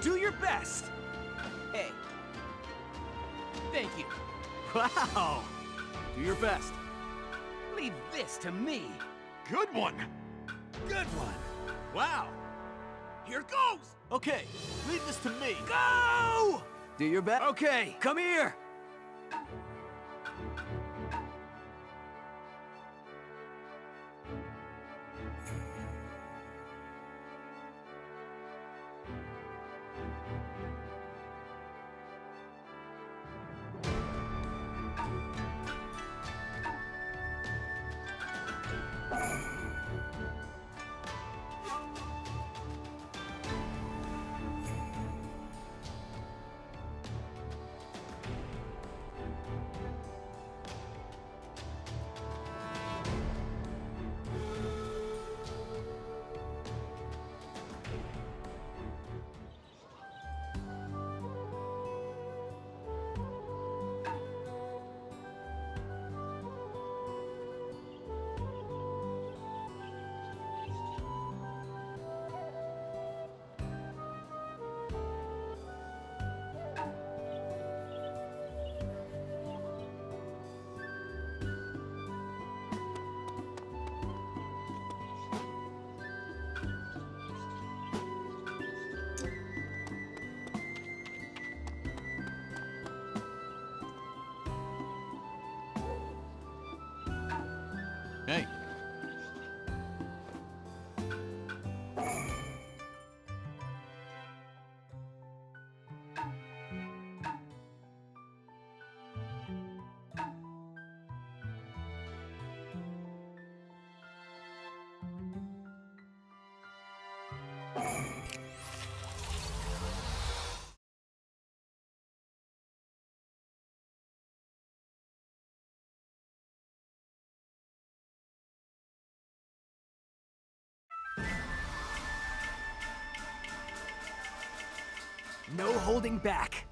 Do your best! Hey. Thank you. Wow! Do your best. Leave this to me. Good one! Good one. Wow! Here goes! Okay, leave this to me. Go! Do your best. Okay, come here. No holding back.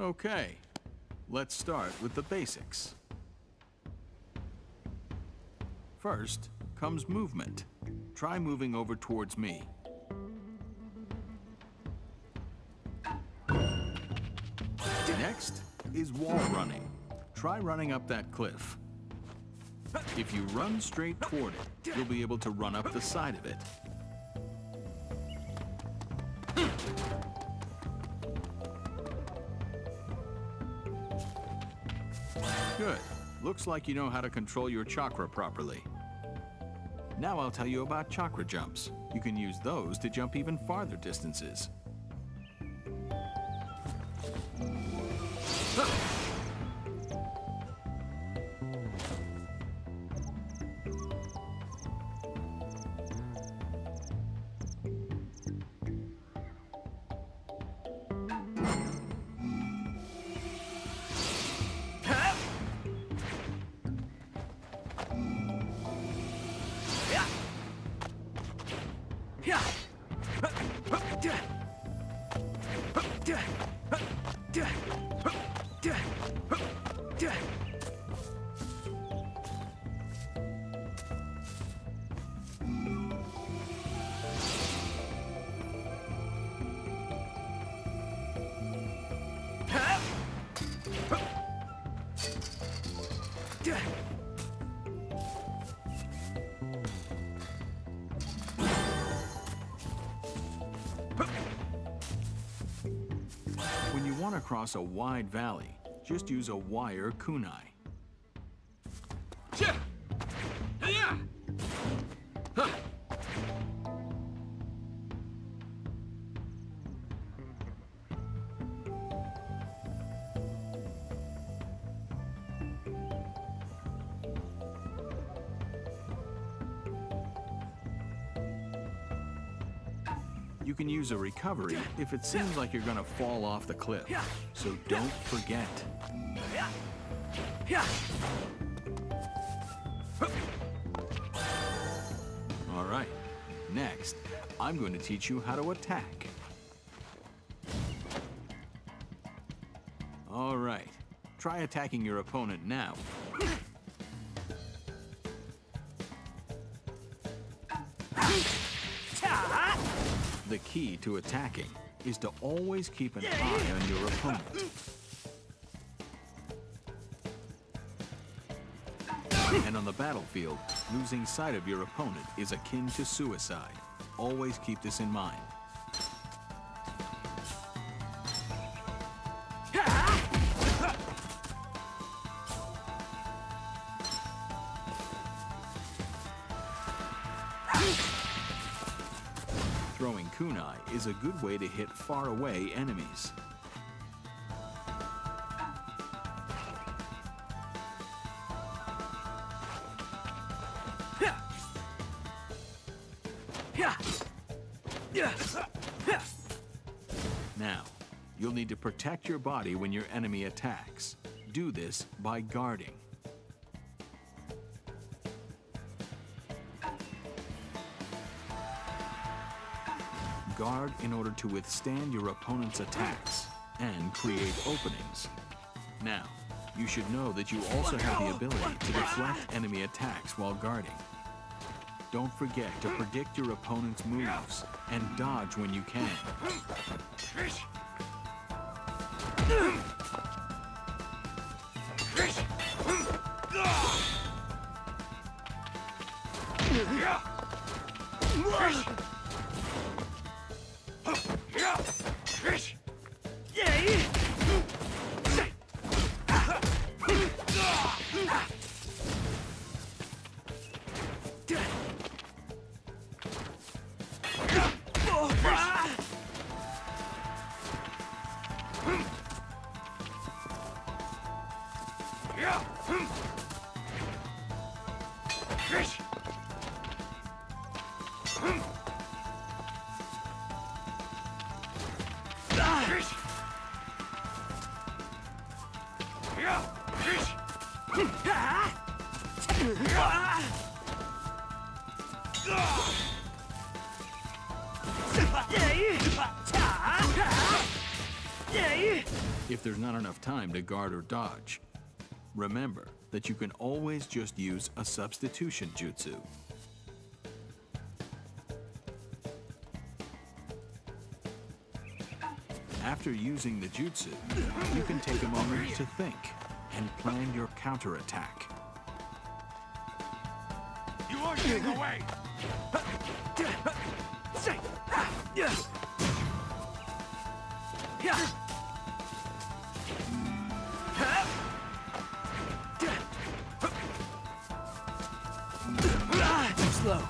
Okay, let's start with the basics. First comes movement. Try moving over towards me. Next is wall running. Try running up that cliff. If you run straight toward it, you'll be able to run up the side of it. Good. Looks like you know how to control your chakra properly. Now I'll tell you about chakra jumps. You can use those to jump even farther distances. When you want to cross a wide valley, just use a wire kunai. You can use a recovery if it seems like you're gonna fall off the cliff. So don't forget. All right, next, I'm going to teach you how to attack. All right, try attacking your opponent now. The key to attacking is to always keep an eye on your opponent. And on the battlefield, losing sight of your opponent is akin to suicide. Always keep this in mind. Is a good way to hit far-away enemies. Now, you'll need to protect your body when your enemy attacks. Do this by guarding. Guard in order to withstand your opponent's attacks and create openings. Now, you should know that you also have the ability to deflect enemy attacks while guarding. Don't forget to predict your opponent's moves and dodge when you can. If there's not enough time to guard or dodge, remember that you can always just use a substitution jutsu. After using the jutsu, you can take a moment to think and plan your counterattack. You are getting away! Slow.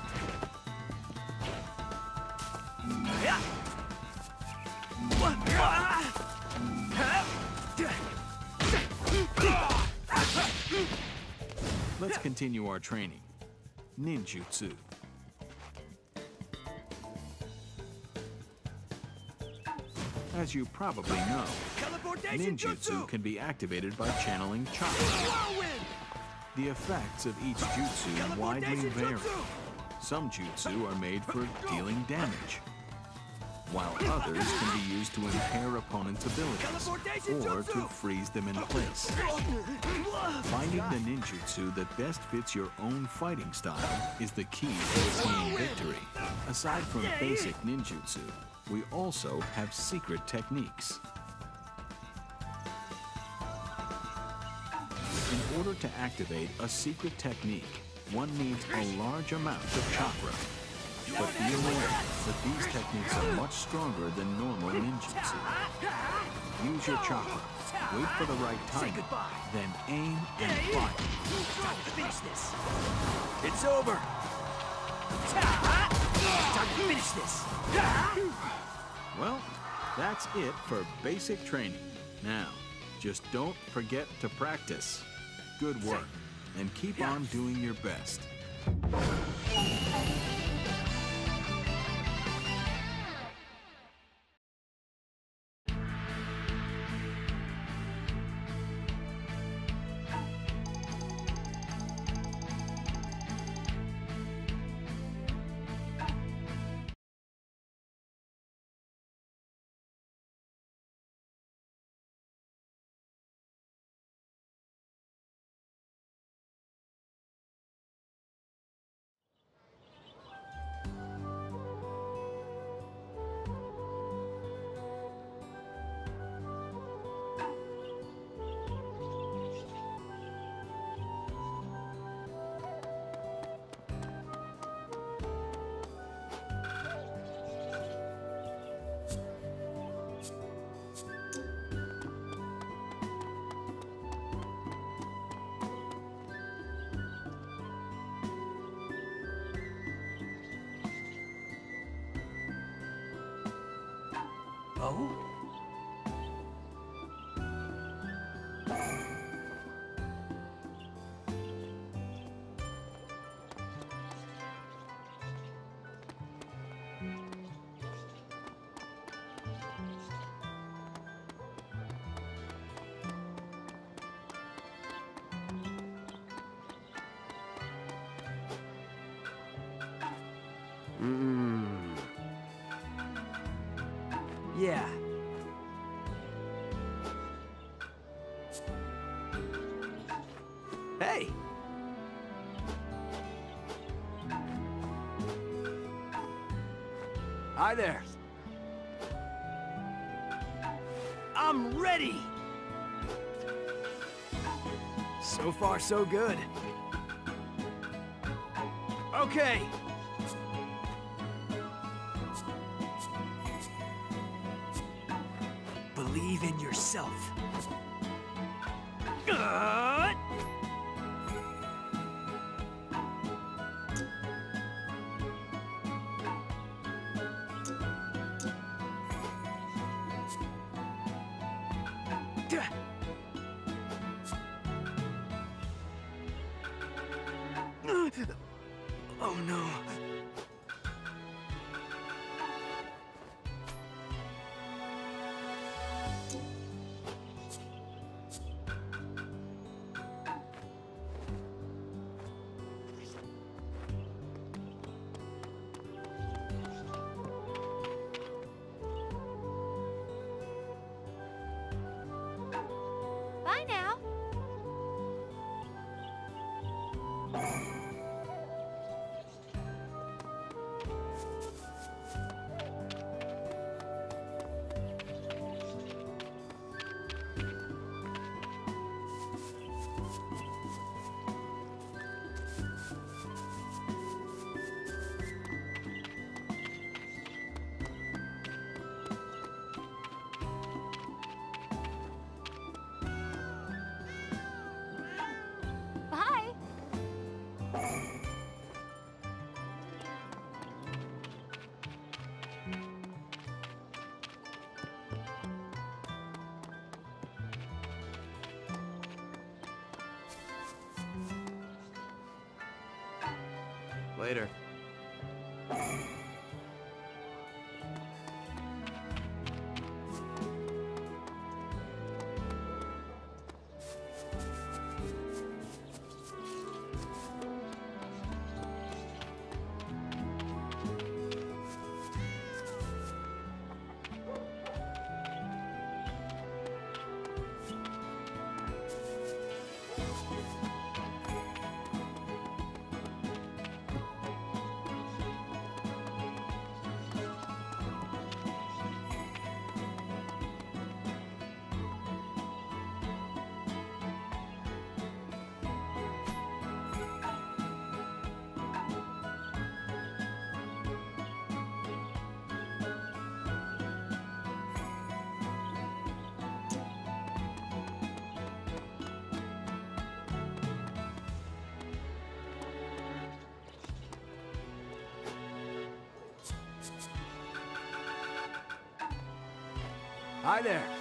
Let's continue our training. Ninjutsu. As you probably know, ninjutsu can be activated by channeling chakra. The effects of each jutsu widely vary. Some jutsu are made for dealing damage, while others can be used to impair opponents' abilities or to freeze them in place. Finding the ninjutsu that best fits your own fighting style is the key to attaining victory. Aside from basic ninjutsu, we also have secret techniques. In order to activate a secret technique, one needs a large amount of chakra. But be aware that these techniques are much stronger than normal ninjutsu. Use your chakra, wait for the right time, then aim and fire. Time to finish this. It's over. Time to finish this. Well, that's it for basic training. Now, just don't forget to practice. Good work, and keep on doing your best. Oh? Yeah. Hey! Hi there. I'm ready! So far, so good. Okay. In Later. Hi there.